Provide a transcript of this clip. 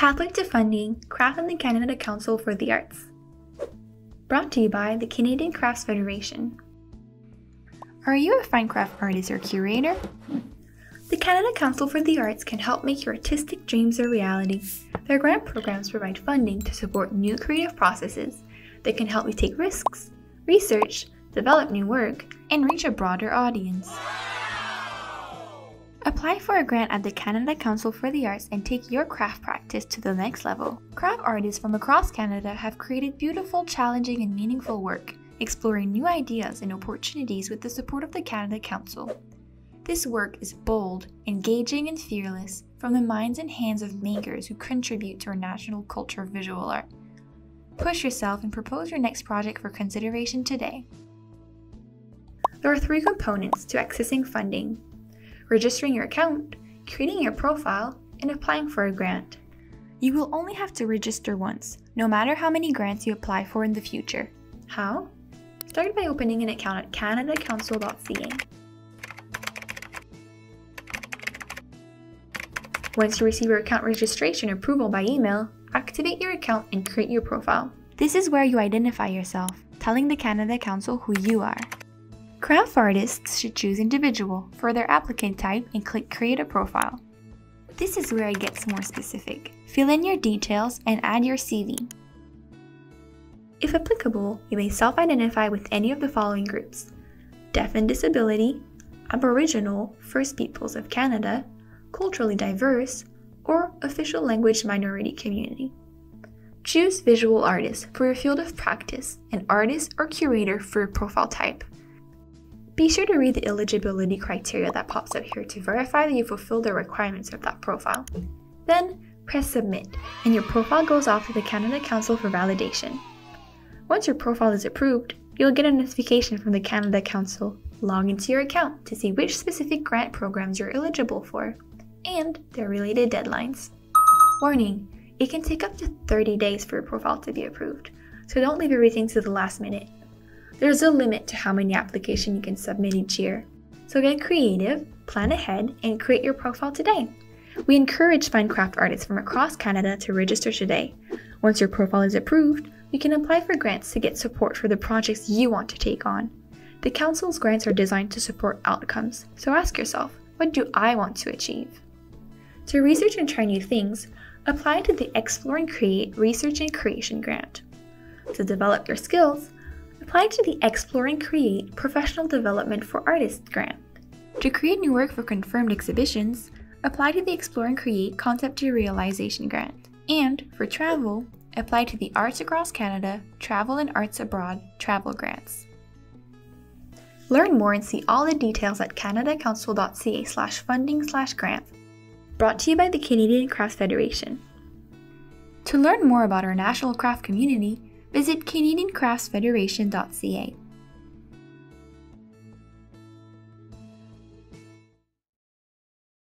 Pathway to Funding, Craft and the Canada Council for the Arts. Brought to you by the Canadian Crafts Federation. Are you a fine craft artist or curator? The Canada Council for the Arts can help make your artistic dreams a reality. Their grant programs provide funding to support new creative processes that can help you take risks, research, develop new work, and reach a broader audience. Apply for a grant at the Canada Council for the Arts and take your craft practice to the next level. Craft artists from across Canada have created beautiful, challenging, and meaningful work, exploring new ideas and opportunities with the support of the Canada Council. This work is bold, engaging, and fearless from the minds and hands of makers who contribute to our national culture of visual art. Push yourself and propose your next project for consideration today. There are three components to accessing funding registering your account, creating your profile, and applying for a grant. You will only have to register once, no matter how many grants you apply for in the future. How? Start by opening an account at canadacouncil.ca. Once you receive your account registration approval by email, activate your account and create your profile. This is where you identify yourself, telling the Canada Council who you are. Craft artists should choose individual for their applicant type and click create a profile. This is where it gets more specific. Fill in your details and add your CV. If applicable, you may self-identify with any of the following groups. Deaf and Disability, Aboriginal, First Peoples of Canada, culturally diverse, or official language minority community. Choose visual artist for your field of practice and artist or curator for your profile type. Be sure to read the eligibility criteria that pops up here to verify that you fulfill the requirements of that profile. Then, press Submit, and your profile goes off to the Canada Council for validation. Once your profile is approved, you'll get a notification from the Canada Council. Log into your account to see which specific grant programs you're eligible for and their related deadlines. Warning, it can take up to 30 days for your profile to be approved, so don't leave everything to the last minute. There's a limit to how many applications you can submit each year, so get creative, plan ahead, and create your profile today. We encourage fine craft artists from across Canada to register today. Once your profile is approved, you can apply for grants to get support for the projects you want to take on. The Council's grants are designed to support outcomes, so ask yourself, what do I want to achieve? To research and try new things, apply to the Explore and Create Research and Creation Grant. To develop your skills, apply to the Explore and Create Professional Development for Artists Grant. To create new work for confirmed exhibitions, apply to the Explore and Create Concept to Realization Grant. And for travel, apply to the Arts Across Canada Travel and Arts Abroad Travel Grants. Learn more and see all the details at canadacouncil.ca slash funding slash grants brought to you by the Canadian Crafts Federation. To learn more about our national craft community, visit canadiancraftsfederation.ca.